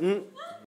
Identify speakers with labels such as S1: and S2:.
S1: うん。